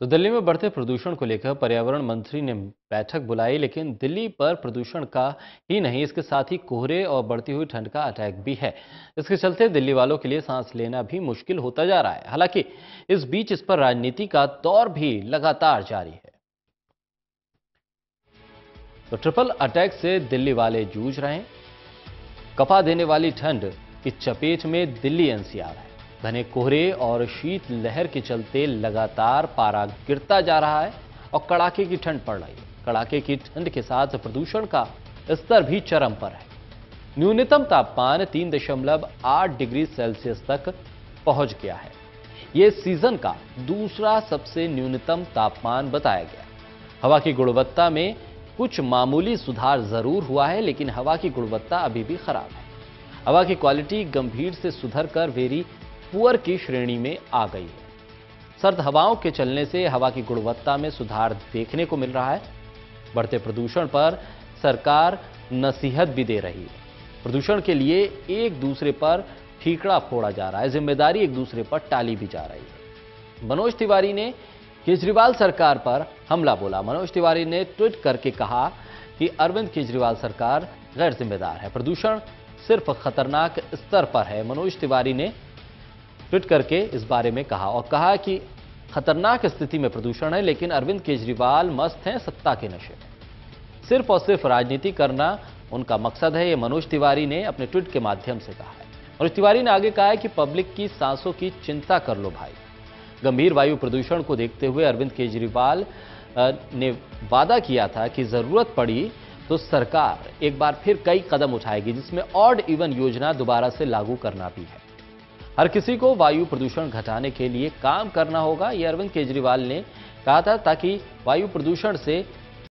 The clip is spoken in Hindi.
तो दिल्ली में बढ़ते प्रदूषण को लेकर पर्यावरण मंत्री ने बैठक बुलाई, लेकिन दिल्ली पर प्रदूषण का ही नहीं, इसके साथ ही कोहरे और बढ़ती हुई ठंड का अटैक भी है। इसके चलते दिल्ली वालों के लिए सांस लेना भी मुश्किल होता जा रहा है। हालाँकि इस बीच इस पर राजनीति का दौर भी लगातार जारी है। तो ट्रिपल अटैक से दिल्ली वाले जूझ रहे हैं। कपा देने वाली ठंड की चपेट में दिल्ली एनसीआर है। घने कोहरे और शीत लहर के चलते लगातार पारा गिरता जा रहा है और कड़ाके की ठंड पड़ रही है। कड़ाके की ठंड के साथ प्रदूषण का स्तर भी चरम पर है। न्यूनतम तापमान तीन दशमलव आठ डिग्री सेल्सियस तक पहुँच गया है। यह सीज़न का दूसरा सबसे न्यूनतम तापमान बताया गया हवा की गुणवत्ता में कुछ मामूली सुधार ज़रूर हुआ है, लेकिन हवा की गुणवत्ता अभी भी खराब है। हवा की क्वालिटी गंभीर से सुधर कर वेरी पुअर की श्रेणी में आ गई है। सर्द हवाओं के चलने से हवा की गुणवत्ता में सुधार देखने को मिल रहा है। बढ़ते प्रदूषण पर सरकार नसीहत भी दे रही है। प्रदूषण के लिए एक दूसरे पर ठीकड़ा फोड़ा जा रहा है। ज़िम्मेदारी एक दूसरे पर टाली भी जा रही है। मनोज तिवारी ने केजरीवाल सरकार पर हमला बोला। मनोज तिवारी ने ट्वीट करके कहा कि अरविंद केजरीवाल सरकार गैर जिम्मेदार है। प्रदूषण सिर्फ़ खतरनाक स्तर पर है। मनोज तिवारी ने ट्वीट करके इस बारे में कहा और कहा कि खतरनाक स्थिति में प्रदूषण है, लेकिन अरविंद केजरीवाल मस्त हैं सत्ता के नशे में। सिर्फ़ और सिर्फ़ राजनीति करना उनका मकसद है, ये मनोज तिवारी ने अपने ट्वीट के माध्यम से कहा है। मनोज तिवारी ने आगे कहा है कि पब्लिक की सांसों की चिंता कर लो भाई। गंभीर वायु प्रदूषण को देखते हुए अरविंद केजरीवाल ने वादा किया था कि ज़रूरत पड़ी तो सरकार एक बार फिर कई कदम उठाएगी, जिसमें ऑड इवन योजना दोबारा से लागू करना भी है। हर किसी को वायु प्रदूषण घटाने के लिए काम करना होगा, ये अरविंद केजरीवाल ने कहा था ताकि वायु प्रदूषण से